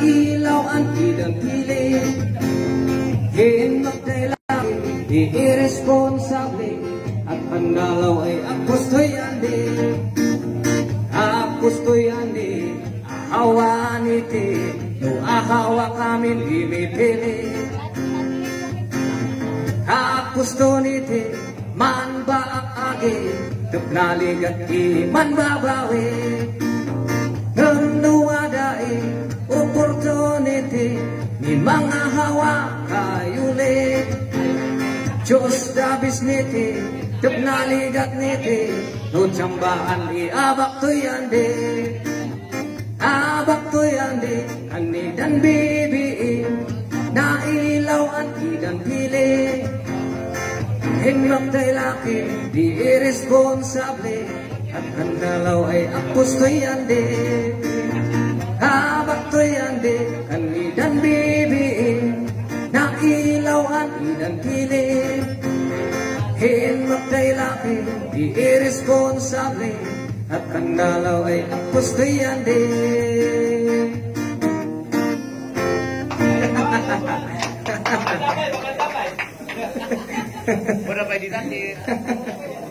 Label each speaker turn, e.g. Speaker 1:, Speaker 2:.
Speaker 1: ilaw ang tidang pili Hinmak kay laki, di irresponsable At pandalaw ay apostoy andi. Apostoy andi, ahawa niti No ahawa kami di may pili Apostoy niti, man ba ang agi? Tupnalig at iman babawi mga hawa kayuli Diyos dabis niti Tupnaligat niti. No tsambahan iabak to yandi Abak to yandi Kanidan bibiin. Na ilaw at idan pili Hinggap tay laki, di irresponsable At kandalaw ay apos to yandi Habak to yandi, kanidan bibiin Na ilaw at idan pili Hinggap tay laki, di irresponsable At kandalaw ay apos to yandi
Speaker 2: Bueno, pues, Tati.